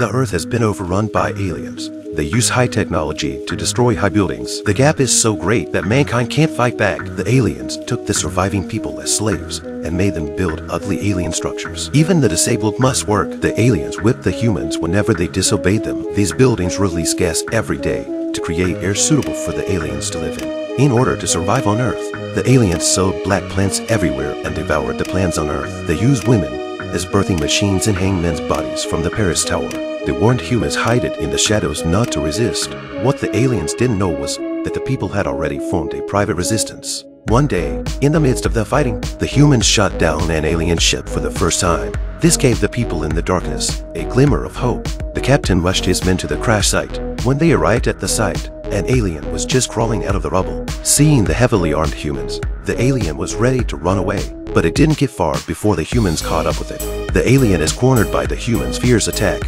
The Earth has been overrun by aliens. They use high technology to destroy high buildings. The gap is so great that mankind can't fight back. The aliens took the surviving people as slaves and made them build ugly alien structures. Even the disabled must work. The aliens whip the humans whenever they disobey them. These buildings release gas every day to create air suitable for the aliens to live in. In order to survive on Earth, the aliens sowed black plants everywhere and devoured the plants on Earth. They used women as birthing machines and hanged men's bodies from the Paris Tower. They warned humans hide it in the shadows not to resist. What the aliens didn't know was that the people had already formed a private resistance. One day, in the midst of the fighting, the humans shot down an alien ship for the first time. This gave the people in the darkness a glimmer of hope. The captain rushed his men to the crash site. When they arrived at the site, an alien was just crawling out of the rubble. Seeing the heavily armed humans, the alien was ready to run away, but it didn't get far before the humans caught up with it. The alien is cornered by the humans' fierce attack